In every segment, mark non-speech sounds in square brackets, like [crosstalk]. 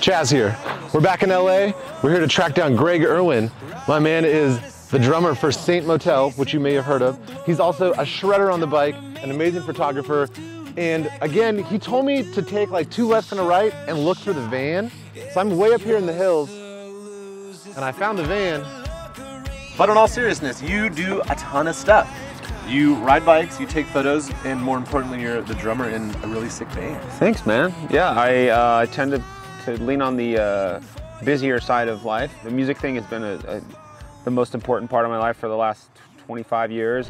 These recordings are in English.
What up? Chaz here. We're back in LA. We're here to track down Greg Erwin. My man is the drummer for Saint Motel, which you may have heard of. He's also a shredder on the bike, an amazing photographer. And again, he told me to take like two lefts and a right and look for the van. So I'm way up here in the hills and I found the van. But in all seriousness, you do a ton of stuff. You ride bikes, you take photos, and more importantly, you're the drummer in a really sick band. Thanks, man. Yeah, I uh, tend to, to lean on the uh, busier side of life. The music thing has been a, a, the most important part of my life for the last 25 years.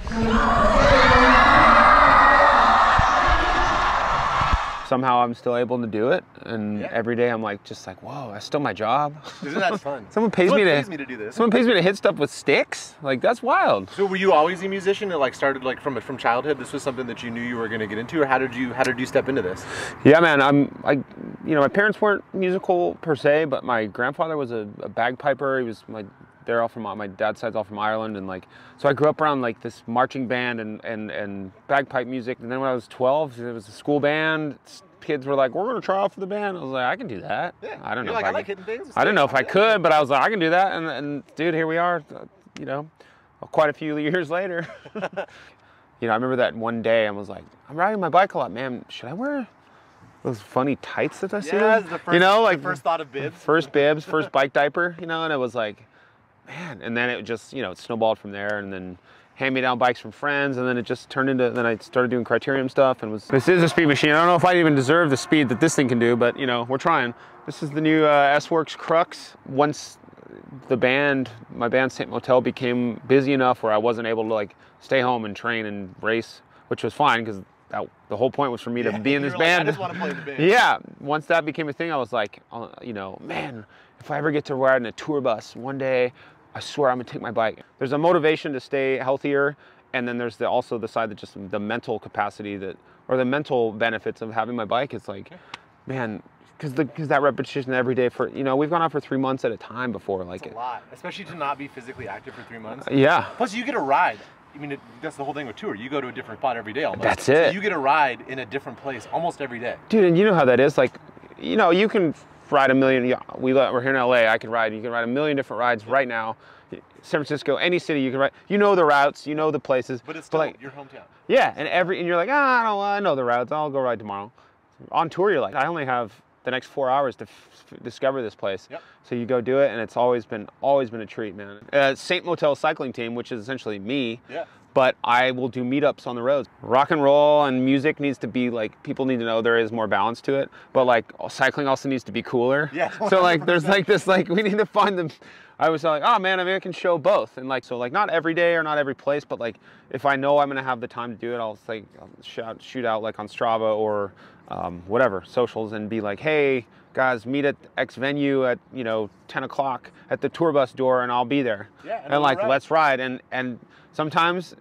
somehow I'm still able to do it. And yeah. every day I'm like, just like, whoa, that's still my job. [laughs] Isn't that fun? [laughs] someone pays someone me pays to, me to do this. Someone pays me to hit stuff with sticks. Like that's wild. So were you always a musician? It like started like from from childhood. This was something that you knew you were going to get into, or how did you how did you step into this? Yeah, man. I'm I, you know, my parents weren't musical per se, but my grandfather was a, a bagpiper. He was my they're all from my dad's side's all from Ireland, and like so I grew up around like this marching band and and and bagpipe music. And then when I was 12, it was a school band kids were like, "We're gonna try out for the band." I was like, "I can do that." Yeah. I don't know. Like, if I, I like hitting things. I don't know if I could, but I was like, "I can do that." And, and dude, here we are. Uh, you know, quite a few [laughs] years later. [laughs] you know, I remember that one day I was like, "I'm riding my bike a lot, man. Should I wear?" Those funny tights that I see. Yeah, the first, you know, like first thought of bibs. First bibs, first [laughs] bike diaper, you know, and it was like, man. And then it just, you know, it snowballed from there, and then hand-me-down bikes from friends, and then it just turned into, then I started doing criterium stuff and was, this is a speed machine. I don't know if I even deserve the speed that this thing can do, but you know, we're trying. This is the new uh, S-Works Crux. Once the band, my band Saint Motel became busy enough where I wasn't able to like stay home and train and race, which was fine because that, the whole point was for me to yeah, [laughs] be in this band. Like, band. Yeah, once that became a thing, I was like, uh, you know, man, if I ever get to ride in a tour bus one day, I swear I'm gonna take my bike. There's a motivation to stay healthier, and then there's the, also the side that just the mental capacity that, or the mental benefits of having my bike. It's like, man, because because that repetition every day for you know we've gone out for three months at a time before. Like it's a lot, especially to not be physically active for three months. Yeah. Plus, you get a ride. I mean, it, that's the whole thing with tour. You go to a different spot every day almost. That's it. So you get a ride in a different place almost every day. Dude, and you know how that is. Like, you know, you can ride a million. We we're here in LA. I can ride. You can ride a million different rides right now. San Francisco, any city you can ride. You know the routes. You know the places. But it's still but like, your hometown. Yeah, and every and you're like, ah, I don't. I know the routes. I'll go ride tomorrow. On tour, you're like, I only have the next four hours to discover this place. Yep. So you go do it, and it's always been always been a treat, man. Uh, Saint Motel Cycling Team, which is essentially me. Yeah but I will do meetups on the roads. Rock and roll and music needs to be like people need to know there is more balance to it, but like cycling also needs to be cooler. Yeah. [laughs] So like there's like this like we need to find them. I was like, oh man, I mean I can show both, and like so like not every day or not every place, but like if I know I'm gonna have the time to do it, I'll like I'll shout shoot out like on Strava or um, whatever socials and be like, hey guys, meet at X venue at you know 10 o'clock at the tour bus door, and I'll be there. Yeah. And, and like ride. let's ride and and sometimes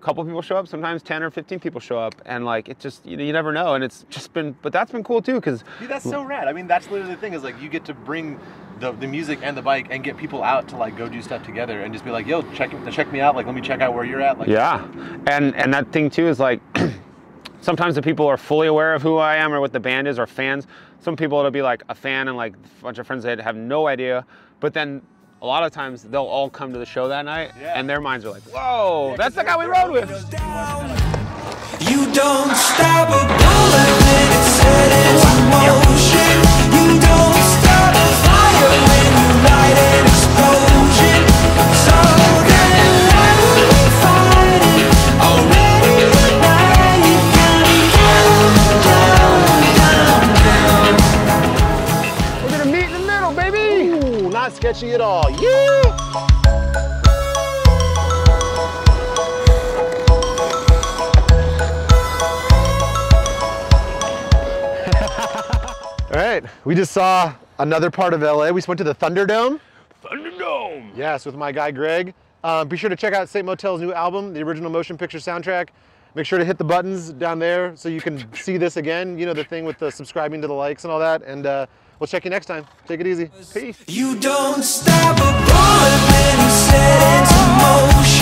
a couple people show up, sometimes 10 or 15 people show up, and like it just you, know, you never know. And it's just been, but that's been cool too, because that's so rad. I mean, that's literally the thing is like you get to bring the, the music and the bike and get people out to like go do stuff together and just be like, yo, check check me out. Like, let me check out where you're at. Like, yeah, and and that thing too is like. [clears throat] sometimes the people are fully aware of who I am or what the band is or fans. Some people it'll be like a fan and like a bunch of friends that have no idea. But then a lot of times they'll all come to the show that night yeah. and their minds are like, whoa, yeah, that's the guy we rode with. You don't stop a bullet when it's set into Ooh, not sketchy at all. Yeah! [laughs] All right, we just saw another part of LA. We just went to the Thunderdome. Thunderdome. Yes, with my guy Greg. Um, be sure to check out Saint Motel's new album, the original motion picture soundtrack. Make sure to hit the buttons down there so you can see this again. You know, the thing with the subscribing to the likes and all that. And uh, we'll check you next time. Take it easy. Peace. You don't stop a bullet when you set into motion.